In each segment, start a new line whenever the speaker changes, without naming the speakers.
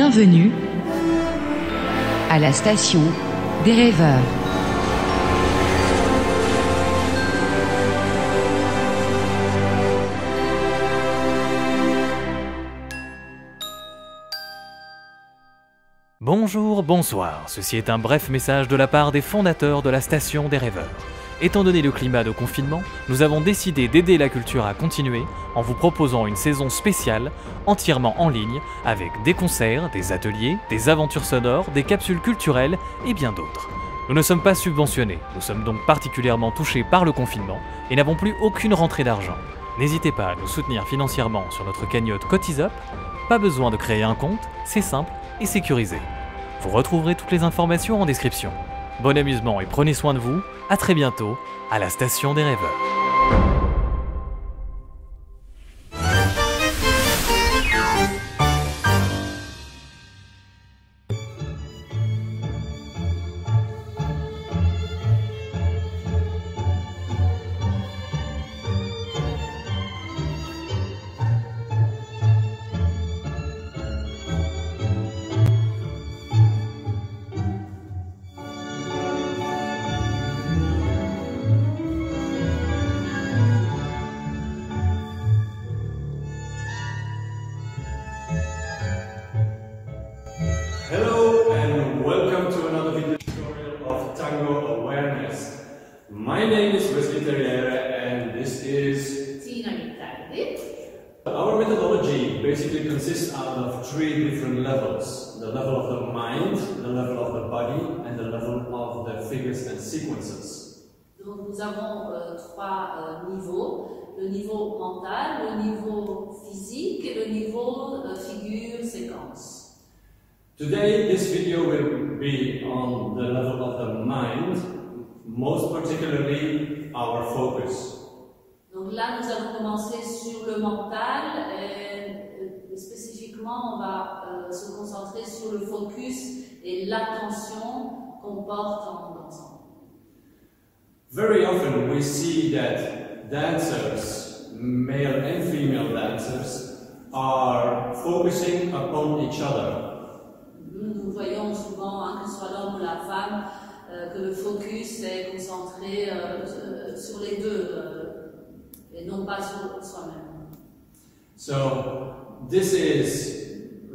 Bienvenue à la station des rêveurs.
Bonjour, bonsoir. Ceci est un bref message de la part des fondateurs de la station des rêveurs. Étant donné le climat de confinement, nous avons décidé d'aider la culture à continuer en vous proposant une saison spéciale entièrement en ligne avec des concerts, des ateliers, des aventures sonores, des capsules culturelles et bien d'autres. Nous ne sommes pas subventionnés, nous sommes donc particulièrement touchés par le confinement et n'avons plus aucune rentrée d'argent. N'hésitez pas à nous soutenir financièrement sur notre cagnotte Cotisop. Pas besoin de créer un compte, c'est simple et sécurisé. Vous retrouverez toutes les informations en description. Bon amusement et prenez soin de vous. À très bientôt à la station des rêveurs.
Basically consists out of three different levels. The level of the mind, the level of the body and the level of the figures and sequences.
Donc nous avons euh, trois euh, niveaux, le niveau mental, le niveau physique et le niveau euh, figure séquence.
Today this video will be on the level of the mind, most particularly our focus.
Donc là nous allons commencer sur le mental et, euh, se concentrer sur le focus et l'attention qu'on porte en dansant.
Very often we see that dancers, male and female dancers, are focusing upon each other.
Nous, nous voyons souvent, hein, que ce soit l'homme ou la femme, euh, que le focus est concentré euh, euh, sur les deux euh, et non pas sur soi-même.
So this is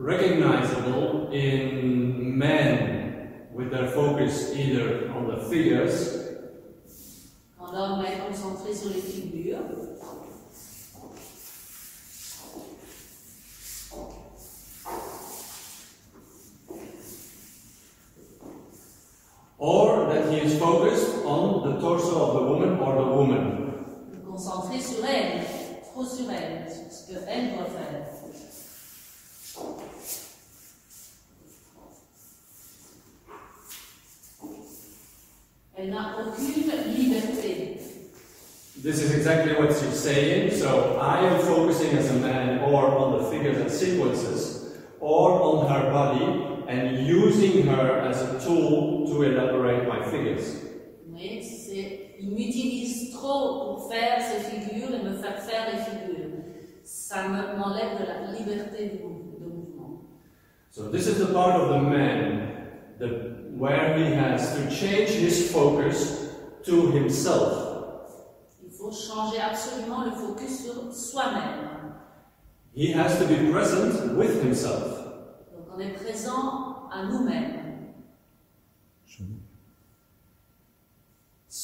recognizable in men with their focus either on the figures
Quand l'homme est concentré sur les figures,
or that he is focused on the torso of the woman or the woman.
concentré sur elle, trop sur elle, sur ce qu'elle doit faire. Elle n'a aucune liberté.
This is exactly what she's saying. So I am focusing as a man or on the figures and sequences or on her body and using her as a tool to elaborate my figures.
Oui, il m'utilise trop pour faire ces figures et me faire faire les figures. Ça me- m'enlève de la liberté de de mouvement.
So this is the part of the man the, where he has to change his focus to himself.
Il faut changer absolument le focus sur soi-même.
He has to be present with himself.
Donc on est présent à nous-mêmes.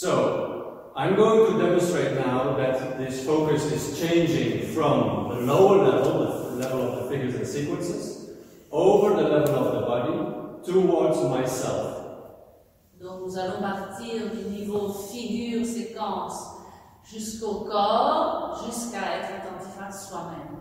So, I'm going to demonstrate now that this focus is changing from the lower level, the level of the figures and sequences, over the level of the body towards myself.
Donc nous allons partir du niveau figure, séquence jusqu'au corps, jusqu'à être attentif à soi-même.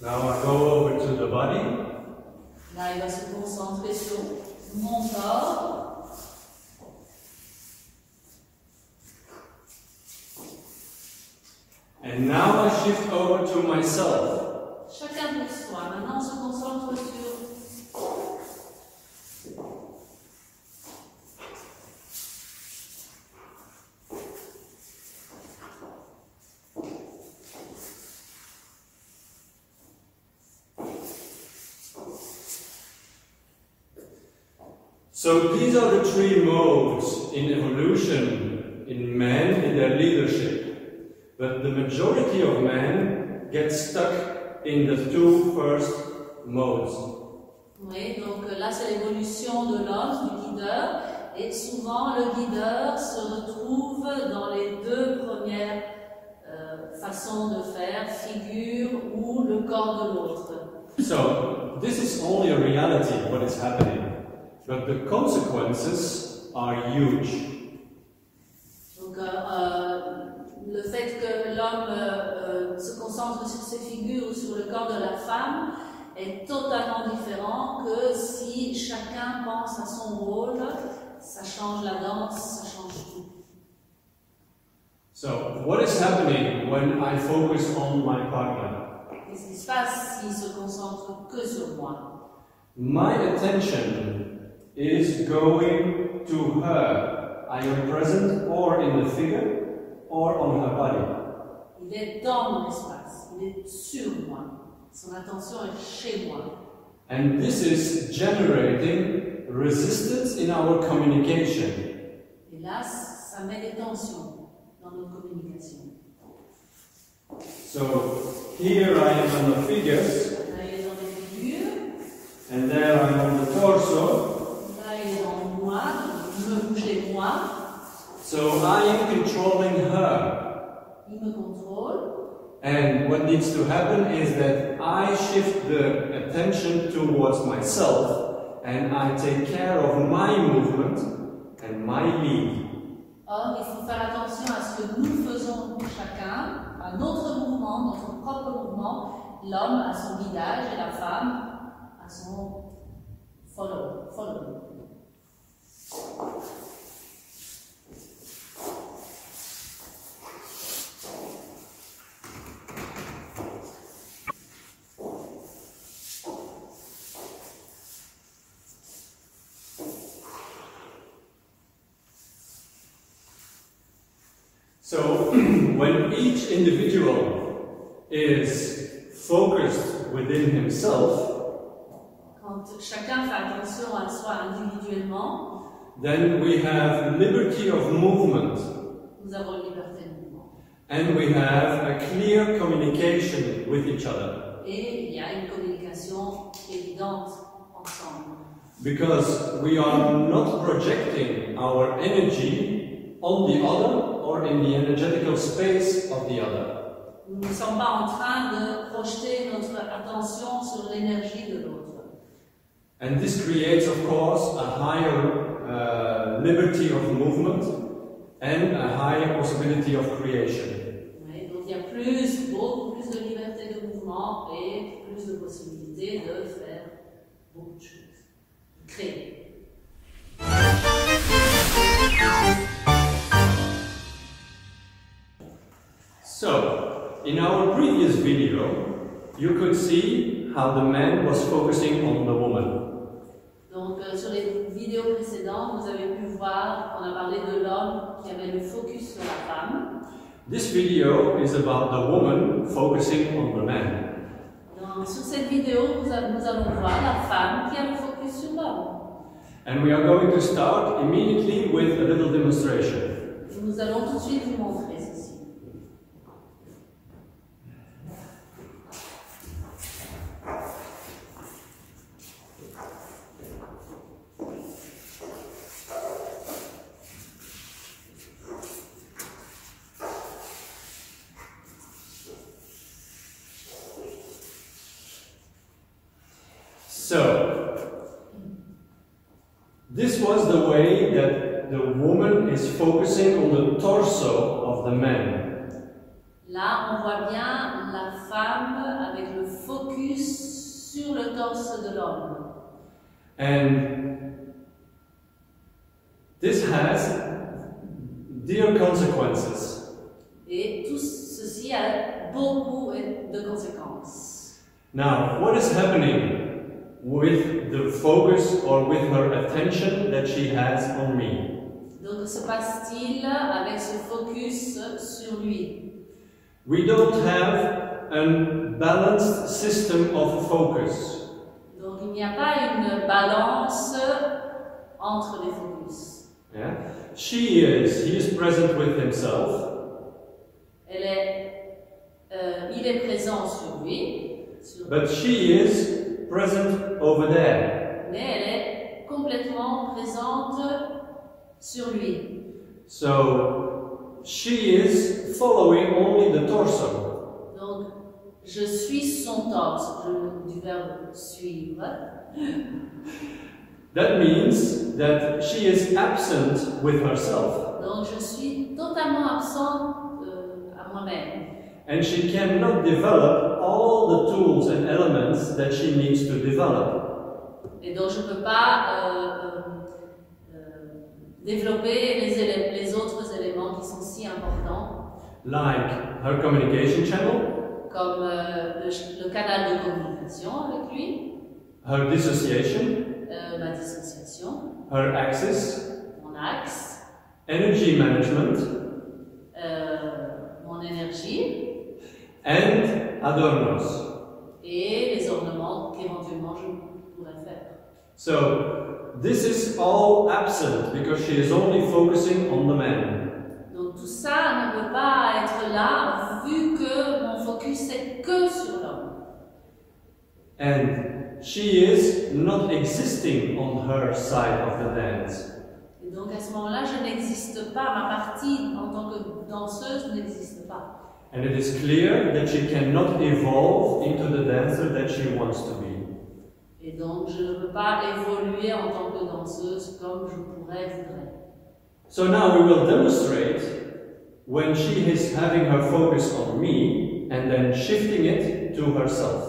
Now I go over to the body.
Là, il va se concentrer sur mon corps.
And now I shift over to myself.
Chacun pour soi. Maintenant, on se concentre sur
So these are the three modes in evolution in men in their leadership. But the majority of men get stuck in the two first modes.
Oui, donc là c'est l'évolution de l'homme, du leader, et souvent le leader se retrouve dans les deux premières euh, façons de faire, figure ou le corps de l'autre.
So this is only a reality what is happening. But the consequences are huge.
Donc euh, euh, le fait que l'homme euh, euh, se concentre sur ses figures ou sur le corps de la femme est totalement différent que si chacun pense à son rôle, ça change la danse, ça change tout.
So what is happening when I focus on my partner?
Qu'est-ce qui se passe s'il se concentre que sur moi?
My attention is going to her. I am present or in the figure or on her body.
Il est dans mon espace, il est sur moi, son attention est chez moi.
And this is generating resistance in our communication.
Et là, ça met des tensions dans notre communication.
So here I am on the figures,
Là, il est dans les figures,
and there I'm on the torso.
là, il est dans moi, donc il me bouger moi,
So I am controlling her.
il me contrôle.
And what needs to happen is that I shift the attention towards myself and I take care of my movement and my lead.
Or, il faut faire attention à ce que nous faisons chacun, à notre mouvement, notre propre mouvement. L'homme a son guidage et la femme a son follow. follow.
So when each individual is focused within himself,
Quand chacun fait attention à soi individuellement,
then we have liberty of movement
nous avons une liberté de mouvement.
and we have a clear communication with each other.
Et il y a une communication évidente ensemble.
Because we are not projecting our energy on the other or in the energetical space of the other.
Nous ne sommes pas en train de projeter notre attention sur l'énergie de l'autre.
And this creates, of course, a higher uh, liberty of movement and a higher possibility of creation.
Oui, donc il y a plus, beaucoup plus de liberté de mouvement et plus de possibilités de faire beaucoup de choses, de créer.
In our previous video, you could see how the man was focusing on the woman.
Donc euh, sur les vidéos précédentes, vous avez pu voir qu'on a parlé de l'homme qui avait le focus sur la femme.
This video is about the woman focusing on the man.
Dans- sur cette vidéo, nous, a- nous allons voir la femme qui a le focus sur l'homme.
And we are going to start immediately with a little demonstration.
Et nous allons tout de suite vous montrer ceci.
So, this was the way that the woman is focusing on the torso of the man.
Là, on voit bien la femme avec le focus sur le torse de l'homme.
And this has dear consequences.
Et tout ceci a beaucoup de conséquences.
Now, what is happening with the focus or with her attention that she has on me?
Donc, se passe-t-il avec ce focus sur lui?
We don't have a balanced system of focus.
Donc, il n'y a pas une balance entre les focus.
Yeah? She is, he is present with himself,
Elle est, euh, il est présent sur lui, sur-
but she is present over there.
mais elle est complètement présente sur lui.
So she is following only the torso.
Donc, je suis son torse, je- du verbe suivre.
That means that she is absent with herself,
Donc, je suis totalement absente euh, à moi-même.
and she cannot develop all the tools and elements that she needs to develop.
Et donc, je ne peux pas euh, euh, euh, développer les, les autres éléments qui sont si importants,
Like her communication channel,
comme euh, le, le canal de communication avec lui,
her dissociation,
euh, ma dissociation,
her axis,
mon axe,
energy management,
euh, mon énergie
and adornos.
et les ornements qu'éventuellement je pourrais faire.
So this is all absent because she is only focusing on the man.
Ça ne peut pas être là vu que mon focus est que sur l'homme.
And she is not existing on her side of the dance.
Et donc à ce moment-là, je n'existe pas, ma partie en tant que danseuse n'existe pas.
And it is clear that she cannot evolve into the dancer that she wants to be.
Et donc je ne peux pas évoluer en tant que danseuse comme je pourrais, voudrais.
So now we will demonstrate when she is having her focus on me and then shifting it to herself.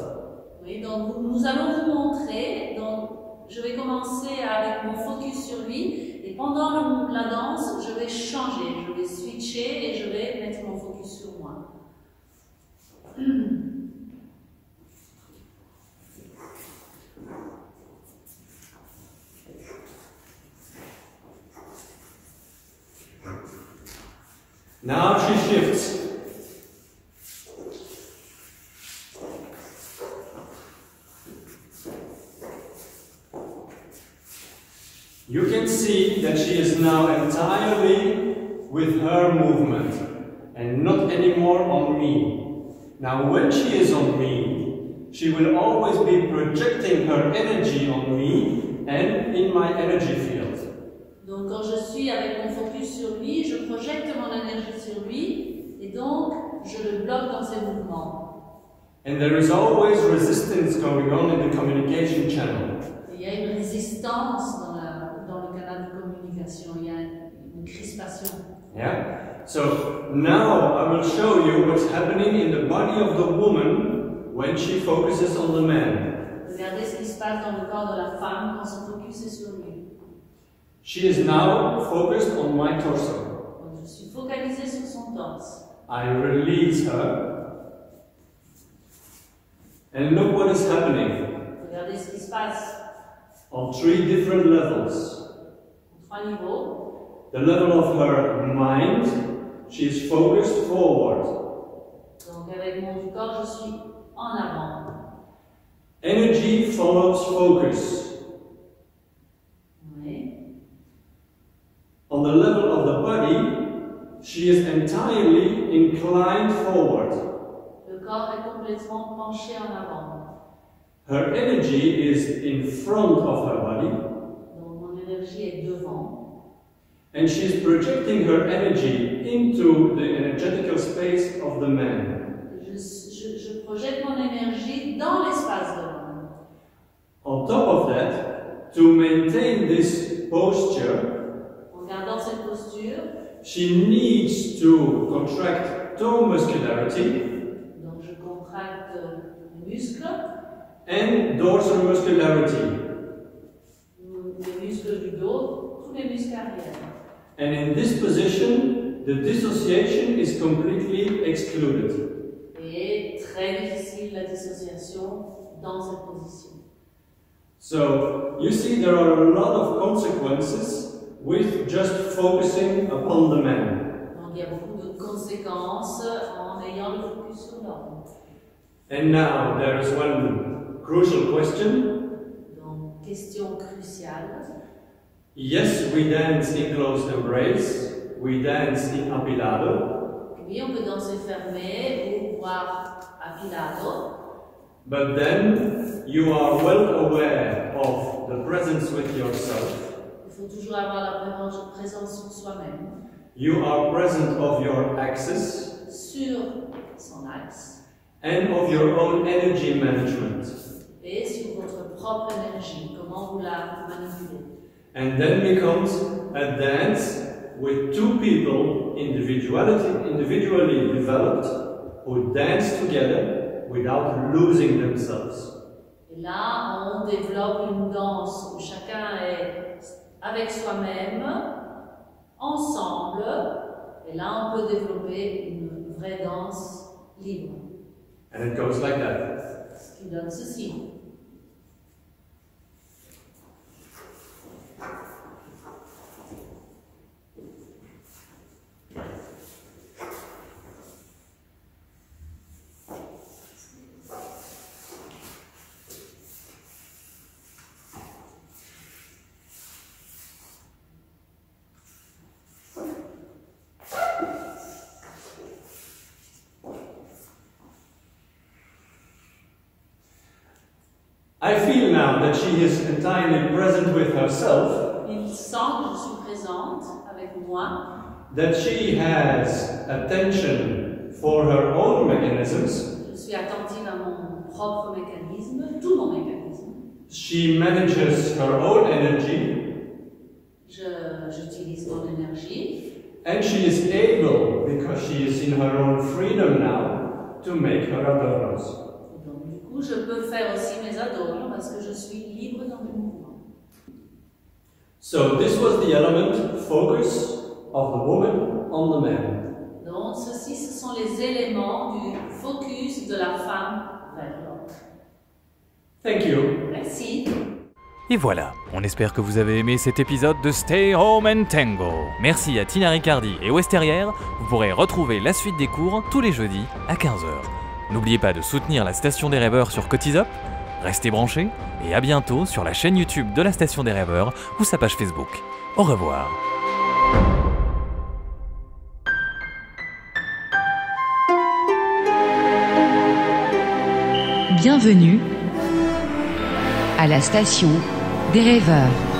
Oui, donc nous allons vous montrer, donc je vais commencer avec mon focus sur lui et pendant la danse, je vais changer, je vais switcher et je vais mettre mon focus sur moi.
Now she shifts. You can see that she is now entirely with her movement and not anymore on me. Now, when she is on me, she will always be projecting her energy on me and in my energy field.
Donc quand je suis avec mon focus sur lui, projette mon énergie sur lui et donc je le bloque dans ses mouvements.
And there is always resistance going on in the communication channel.
Il y a une résistance dans, la- dans le canal de communication, il y a une crispation.
Yeah? So now I will show you what's happening in the body of the woman when she focuses on the man.
Regardez ce qui se passe dans le corps de la femme quand son focus est sur lui.
She is now focused on my torso.
Donc je suis focalisée sur son torse.
I release her. And look what is happening
Regardez ce qui se passe
on three different levels.
trois niveaux.
The level of her mind, she is focused forward.
Donc avec mon corps, je suis en avant.
Energy follows focus.
Oui.
On the level of the body, she is entirely inclined forward.
Le corps est complètement penché en avant.
Her energy is in front of her body,
Donc mon énergie est devant.
and she is projecting her energy into the energetical space of the man.
Je, je- je projette mon énergie dans l'espace de l'homme.
On top of that, to maintain this posture,
En gardant cette posture,
she needs to contract toe muscularity
donc je contracte les muscles,
and dorsal muscularity.
Mm, les muscles du dos, tous les muscles arrière.
And in this position, the dissociation is completely excluded.
Et très difficile la dissociation dans cette position.
So, you see, there are a lot of consequences with just focusing upon the man.
Donc il y a beaucoup de conséquences en ayant le focus sur l'homme.
And now, there is one crucial question
Donc question cruciale.
Yes, we dance in close embrace, we dance in apilado,
Oui, on peut danser fermé ou voir apilado.
but then you are well aware of the presence with yourself.
Faut toujours avoir la présence sur soi-même,
You are present of your axis
sur son axe
and of your own energy management.
et sur votre propre énergie, comment vous la manipulez.
And then becomes a dance with two people individuality, individually developed who dance together without losing themselves.
Et là, on développe une danse où chacun est avec soi-même, ensemble, et là, on peut développer une vraie danse libre,
And it goes like that.
ce qui donne ceci.
I feel now that she is entirely present with herself,
Il sent que je suis présente avec moi,
that she has attention for her own mechanisms,
je suis attentive à mon propre mécanisme, tout mon mécanisme.
she manages her own energy,
Je- J'utilise mon énergie.
And she is able, because she is in her own freedom now, to make her adornos.
Coup, je peux faire aussi mes parce que je suis libre dans le mouvement.
So this was the element focus of the woman on the man.
Donc, ceci, ce sont les éléments du focus de la femme vers l'autre.
Thank you.
Merci.
Et voilà, on espère que vous avez aimé cet épisode de Stay Home and Tango. Merci à Tina Riccardi et Westerrière, vous pourrez retrouver la suite des cours tous les jeudis à 15h. N'oubliez pas de soutenir la Station des Rêveurs sur Cotisop, restez branchés et à bientôt sur la chaîne YouTube de la Station des Rêveurs ou sa page Facebook. Au revoir.
Bienvenue à la station des rêveurs.